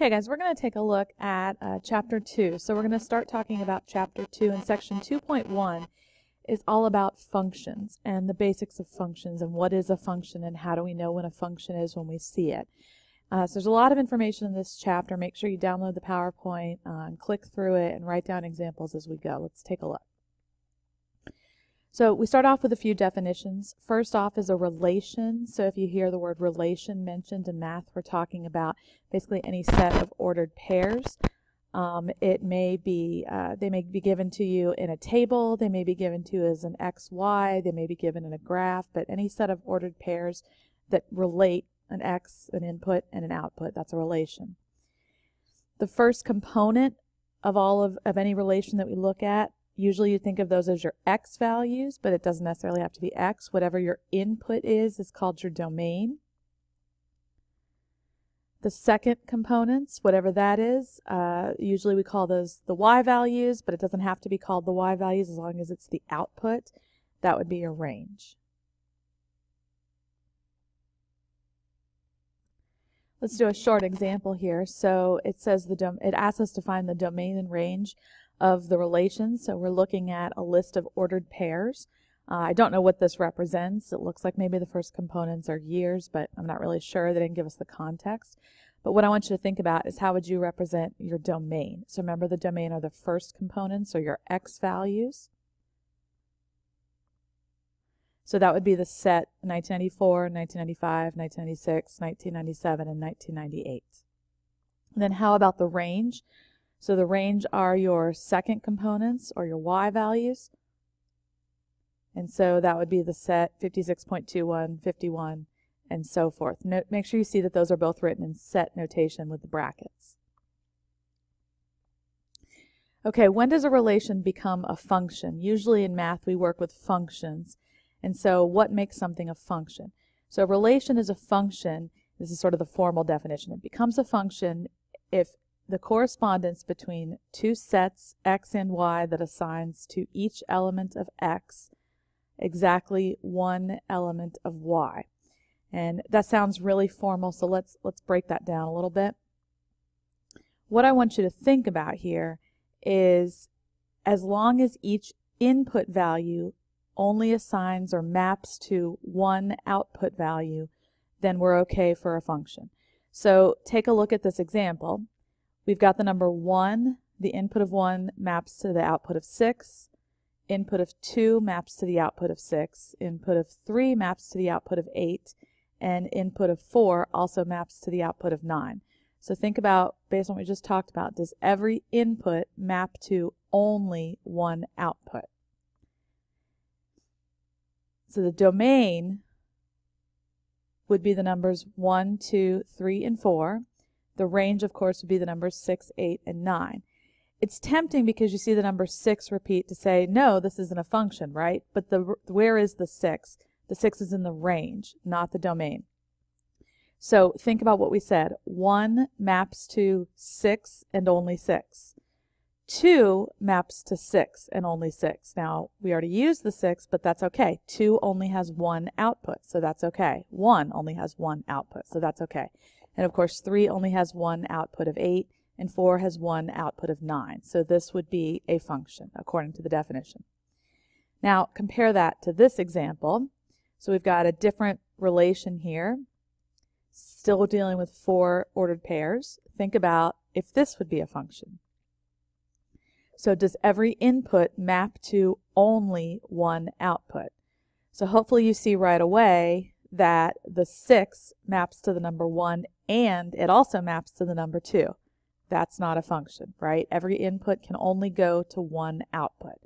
Okay, guys, we're going to take a look at uh, Chapter 2. So we're going to start talking about Chapter 2, and Section 2.1 is all about functions and the basics of functions and what is a function and how do we know when a function is when we see it. Uh, so there's a lot of information in this chapter. Make sure you download the PowerPoint uh, and click through it and write down examples as we go. Let's take a look. So we start off with a few definitions. First off is a relation. So if you hear the word relation mentioned in math, we're talking about basically any set of ordered pairs. Um, it may be, uh, they may be given to you in a table, they may be given to you as an x, y, they may be given in a graph, but any set of ordered pairs that relate an x, an input, and an output, that's a relation. The first component of all of, of any relation that we look at Usually you think of those as your x values, but it doesn't necessarily have to be x. Whatever your input is, is called your domain. The second components, whatever that is, uh, usually we call those the y values, but it doesn't have to be called the y values as long as it's the output. That would be your range. Let's do a short example here. So it says the it asks us to find the domain and range of the relations. So we're looking at a list of ordered pairs. Uh, I don't know what this represents. It looks like maybe the first components are years, but I'm not really sure. They didn't give us the context. But what I want you to think about is how would you represent your domain? So remember the domain are the first components or your x values. So that would be the set 1994, 1995, 1996, 1997, and 1998. And then how about the range? So the range are your second components or your y values. And so that would be the set 56.21, 51, and so forth. No, make sure you see that those are both written in set notation with the brackets. Okay, when does a relation become a function? Usually in math we work with functions. And so what makes something a function? So a relation is a function, this is sort of the formal definition. It becomes a function if the correspondence between two sets x and y that assigns to each element of x exactly one element of y. And that sounds really formal, so let's let's break that down a little bit. What I want you to think about here is as long as each input value only assigns or maps to one output value, then we're okay for a function. So take a look at this example. We've got the number 1. The input of 1 maps to the output of 6. Input of 2 maps to the output of 6. Input of 3 maps to the output of 8. And input of 4 also maps to the output of 9. So think about, based on what we just talked about, does every input map to only one output? So the domain would be the numbers 1, 2, 3, and 4. The range, of course, would be the numbers 6, 8, and 9. It's tempting because you see the number 6 repeat to say, no, this isn't a function, right? But the where is the 6? The 6 is in the range, not the domain. So think about what we said. 1 maps to 6 and only 6. 2 maps to 6 and only 6. Now, we already used the 6, but that's okay. 2 only has one output, so that's okay. 1 only has one output, so that's okay. And of course, 3 only has one output of 8, and 4 has one output of 9. So this would be a function, according to the definition. Now, compare that to this example. So we've got a different relation here, still dealing with four ordered pairs. Think about if this would be a function. So does every input map to only one output? So hopefully you see right away that the 6 maps to the number 1 and it also maps to the number 2. That's not a function, right? Every input can only go to one output.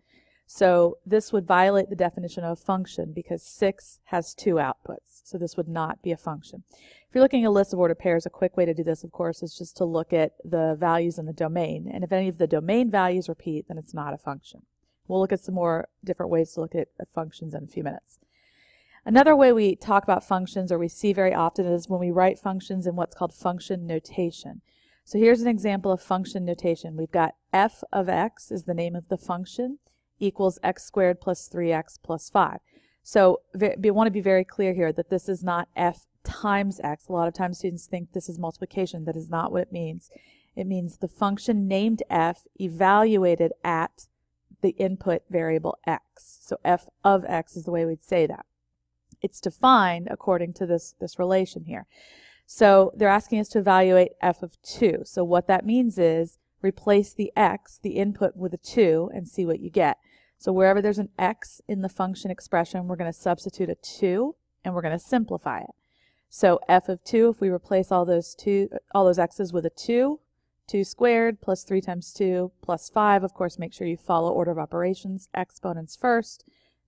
So this would violate the definition of a function because 6 has two outputs. So this would not be a function. If you're looking at a list of ordered pairs, a quick way to do this, of course, is just to look at the values in the domain. And if any of the domain values repeat, then it's not a function. We'll look at some more different ways to look at functions in a few minutes. Another way we talk about functions or we see very often is when we write functions in what's called function notation. So here's an example of function notation. We've got f of x is the name of the function equals x squared plus 3x plus 5. So we want to be very clear here that this is not f times x. A lot of times students think this is multiplication. That is not what it means. It means the function named f evaluated at the input variable x. So f of x is the way we'd say that. It's defined according to this, this relation here. So they're asking us to evaluate f of 2. So what that means is replace the x, the input, with a 2 and see what you get. So wherever there's an x in the function expression, we're going to substitute a 2 and we're going to simplify it. So f of 2, if we replace all those two, all those x's with a 2, 2 squared plus 3 times 2 plus 5. Of course, make sure you follow order of operations, exponents first,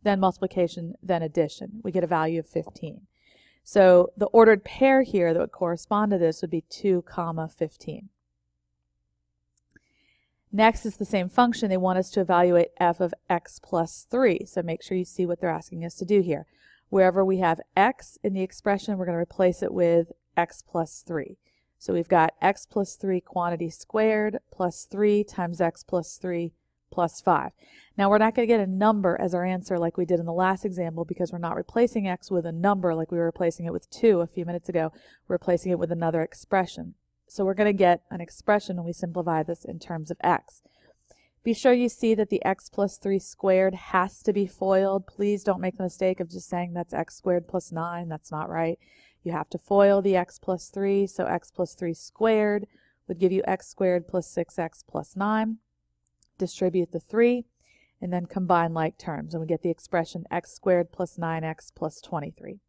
then multiplication, then addition. We get a value of 15. So the ordered pair here that would correspond to this would be 2 comma 15. Next is the same function. They want us to evaluate f of x plus 3. So make sure you see what they're asking us to do here. Wherever we have x in the expression, we're going to replace it with x plus 3. So we've got x plus 3 quantity squared plus 3 times x plus 3 plus 5. Now we're not going to get a number as our answer like we did in the last example because we're not replacing x with a number like we were replacing it with 2 a few minutes ago. We're replacing it with another expression. So we're going to get an expression when we simplify this in terms of x. Be sure you see that the x plus 3 squared has to be FOILed. Please don't make the mistake of just saying that's x squared plus 9. That's not right. You have to FOIL the x plus 3, so x plus 3 squared would give you x squared plus 6x plus 9. Distribute the 3, and then combine like terms, and we get the expression x squared plus 9x plus 23.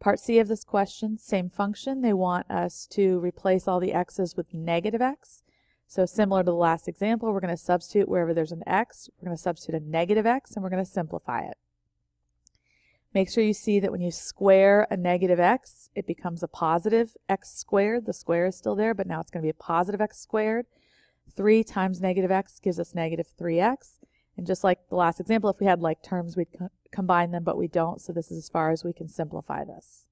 Part C of this question, same function. They want us to replace all the x's with negative x. So similar to the last example, we're going to substitute wherever there's an x, we're going to substitute a negative x, and we're going to simplify it. Make sure you see that when you square a negative x, it becomes a positive x squared. The square is still there, but now it's going to be a positive x squared. 3 times negative x gives us negative 3x. And just like the last example, if we had like terms, we'd co combine them, but we don't. So this is as far as we can simplify this.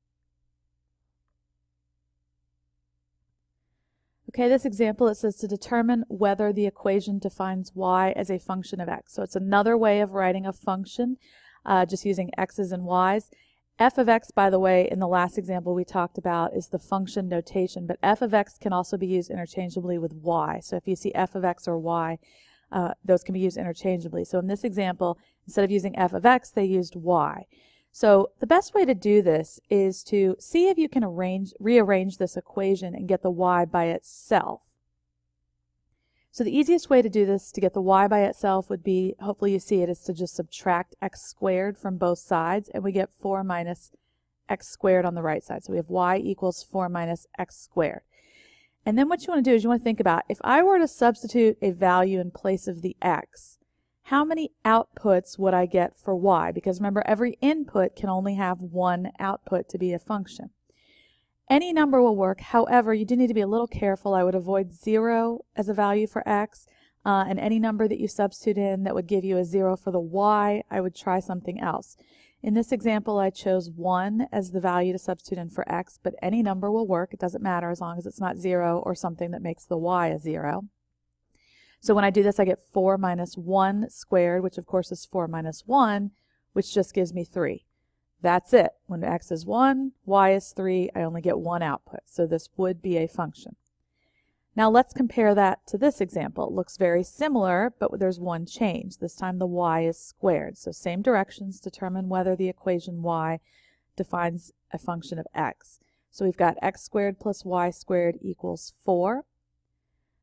Okay, this example, it says to determine whether the equation defines y as a function of x. So it's another way of writing a function, uh, just using x's and y's. F of x, by the way, in the last example we talked about is the function notation, but f of x can also be used interchangeably with y. So if you see f of x or y, uh, those can be used interchangeably. So in this example, instead of using f of x, they used y. So the best way to do this is to see if you can arrange, rearrange this equation and get the y by itself. So the easiest way to do this to get the y by itself would be, hopefully you see it, is to just subtract x squared from both sides and we get 4 minus x squared on the right side. So we have y equals 4 minus x squared. And then what you want to do is you want to think about if I were to substitute a value in place of the x, how many outputs would I get for y? Because remember, every input can only have one output to be a function. Any number will work. However, you do need to be a little careful. I would avoid 0 as a value for x. Uh, and any number that you substitute in that would give you a 0 for the y, I would try something else. In this example, I chose 1 as the value to substitute in for x, but any number will work. It doesn't matter as long as it's not 0 or something that makes the y a 0. So when I do this, I get 4 minus 1 squared, which of course is 4 minus 1, which just gives me 3. That's it. When x is 1, y is 3, I only get one output. So this would be a function. Now let's compare that to this example. It looks very similar, but there's one change. This time the y is squared. So same directions determine whether the equation y defines a function of x. So we've got x squared plus y squared equals 4.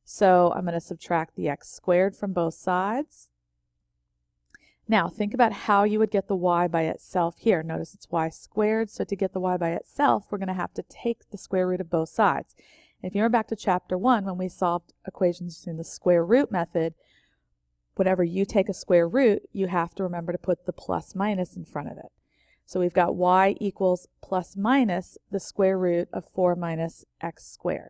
So I'm going to subtract the x squared from both sides. Now think about how you would get the y by itself here. Notice it's y squared, so to get the y by itself, we're going to have to take the square root of both sides. If you remember back to chapter 1 when we solved equations using the square root method, whenever you take a square root, you have to remember to put the plus minus in front of it. So we've got y equals plus minus the square root of 4 minus x squared.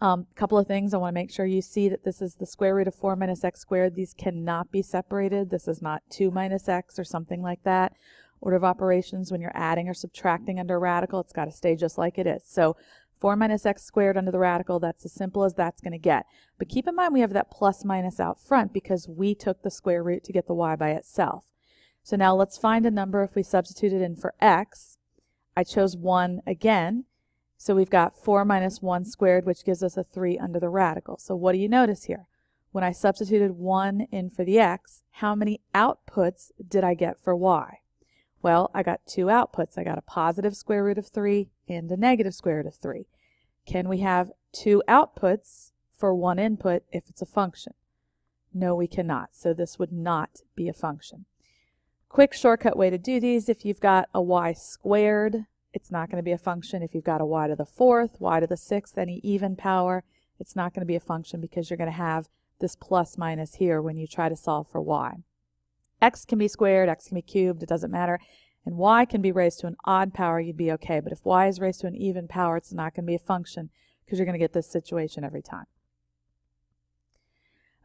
A um, couple of things I want to make sure you see that this is the square root of 4 minus x squared. These cannot be separated. This is not 2 minus x or something like that. Order of operations, when you're adding or subtracting under a radical, it's got to stay just like it is. So 4 minus x squared under the radical, that's as simple as that's going to get. But keep in mind we have that plus minus out front because we took the square root to get the y by itself. So now let's find a number if we substitute it in for x. I chose 1 again. So we've got 4 minus 1 squared, which gives us a 3 under the radical. So what do you notice here? When I substituted 1 in for the x, how many outputs did I get for y? Well, I got two outputs. I got a positive square root of 3 and a negative square root of 3. Can we have two outputs for one input if it's a function? No, we cannot. So this would not be a function. Quick shortcut way to do these, if you've got a y squared, it's not going to be a function. If you've got a y to the fourth, y to the sixth, any even power, it's not going to be a function because you're going to have this plus minus here when you try to solve for y x can be squared, x can be cubed, it doesn't matter. And y can be raised to an odd power, you'd be okay. But if y is raised to an even power, it's not going to be a function because you're going to get this situation every time.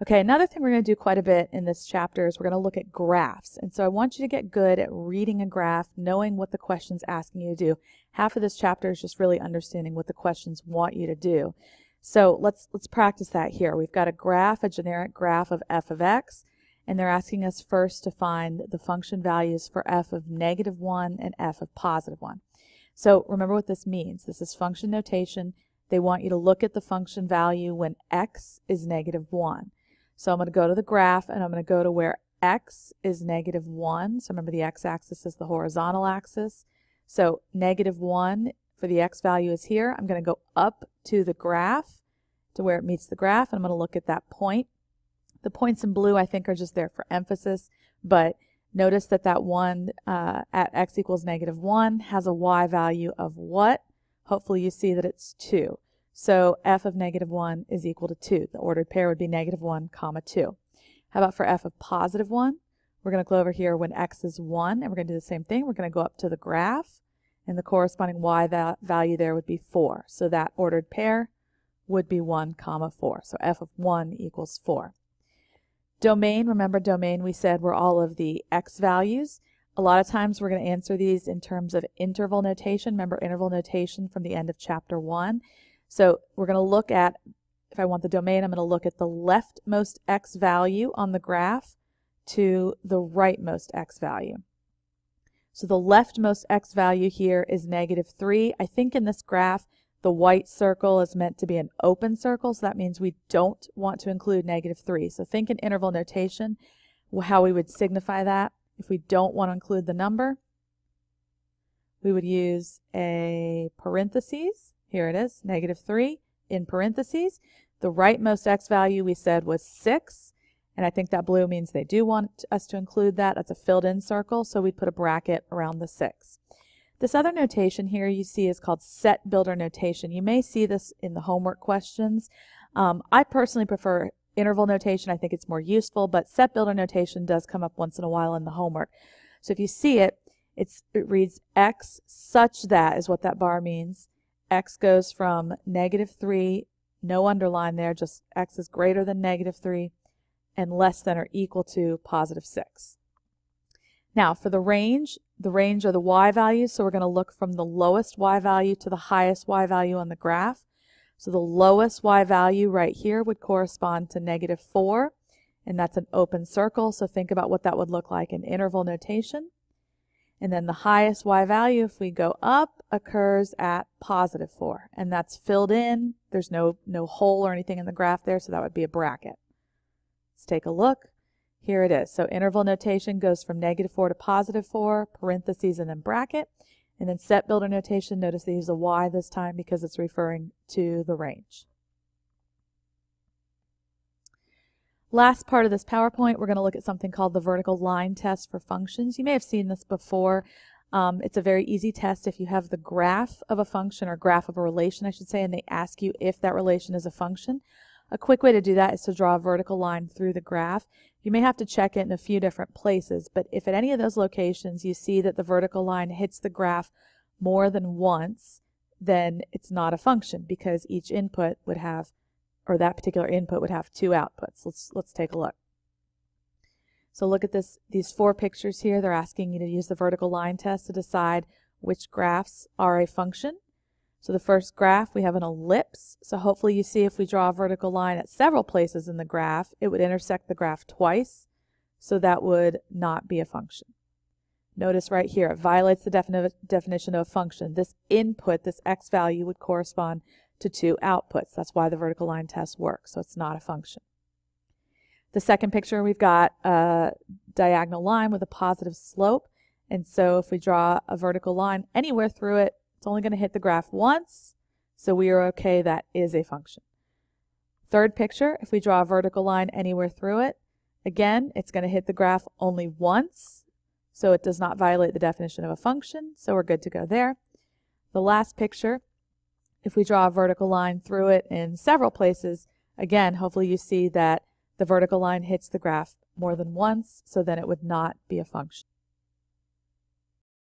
Okay, another thing we're going to do quite a bit in this chapter is we're going to look at graphs. And so I want you to get good at reading a graph, knowing what the question's asking you to do. Half of this chapter is just really understanding what the questions want you to do. So let's let's practice that here. We've got a graph, a generic graph of f of x and they're asking us first to find the function values for f of negative 1 and f of positive 1. So remember what this means. This is function notation. They want you to look at the function value when x is negative 1. So I'm going to go to the graph and I'm going to go to where x is negative 1. So remember the x-axis is the horizontal axis. So negative 1 for the x value is here. I'm going to go up to the graph to where it meets the graph and I'm going to look at that point the points in blue I think are just there for emphasis, but notice that that one uh, at x equals negative 1 has a y value of what? Hopefully you see that it's 2. So f of negative 1 is equal to 2. The ordered pair would be negative 1 comma 2. How about for f of positive 1? We're going to go over here when x is 1, and we're going to do the same thing. We're going to go up to the graph, and the corresponding y va value there would be 4. So that ordered pair would be 1 comma 4. So f of 1 equals 4. Domain, remember domain we said were all of the x values. A lot of times we're going to answer these in terms of interval notation. Remember interval notation from the end of chapter 1. So we're going to look at, if I want the domain, I'm going to look at the leftmost x value on the graph to the rightmost x value. So the leftmost x value here is negative 3. I think in this graph the white circle is meant to be an open circle, so that means we don't want to include negative 3. So think in interval notation how we would signify that. If we don't want to include the number, we would use a parentheses. Here it is, negative 3 in parentheses. The rightmost x value we said was 6, and I think that blue means they do want us to include that. That's a filled in circle, so we put a bracket around the 6. This other notation here you see is called set builder notation. You may see this in the homework questions. Um, I personally prefer interval notation. I think it's more useful, but set builder notation does come up once in a while in the homework. So if you see it, it reads x such that is what that bar means. X goes from negative 3, no underline there, just x is greater than negative 3, and less than or equal to positive 6. Now for the range, the range are the y values, so we're going to look from the lowest y value to the highest y value on the graph. So the lowest y value right here would correspond to negative 4, and that's an open circle, so think about what that would look like in interval notation. And then the highest y value, if we go up, occurs at positive 4, and that's filled in. There's no, no hole or anything in the graph there, so that would be a bracket. Let's take a look. Here it is. So interval notation goes from negative 4 to positive 4, parentheses and then bracket. And then set builder notation, notice they use a y this time because it's referring to the range. Last part of this PowerPoint, we're going to look at something called the vertical line test for functions. You may have seen this before. Um, it's a very easy test if you have the graph of a function or graph of a relation, I should say, and they ask you if that relation is a function. A quick way to do that is to draw a vertical line through the graph. You may have to check it in a few different places, but if at any of those locations you see that the vertical line hits the graph more than once, then it's not a function because each input would have, or that particular input would have two outputs. Let's, let's take a look. So look at this, these four pictures here. They're asking you to use the vertical line test to decide which graphs are a function. So the first graph, we have an ellipse. So hopefully you see if we draw a vertical line at several places in the graph, it would intersect the graph twice. So that would not be a function. Notice right here, it violates the defini definition of a function. This input, this x value, would correspond to two outputs. That's why the vertical line test works, so it's not a function. The second picture, we've got a diagonal line with a positive slope. And so if we draw a vertical line anywhere through it, it's only going to hit the graph once. So we are okay, that is a function. Third picture, if we draw a vertical line anywhere through it, again, it's going to hit the graph only once. So it does not violate the definition of a function. So we're good to go there. The last picture, if we draw a vertical line through it in several places, again, hopefully you see that the vertical line hits the graph more than once, so then it would not be a function.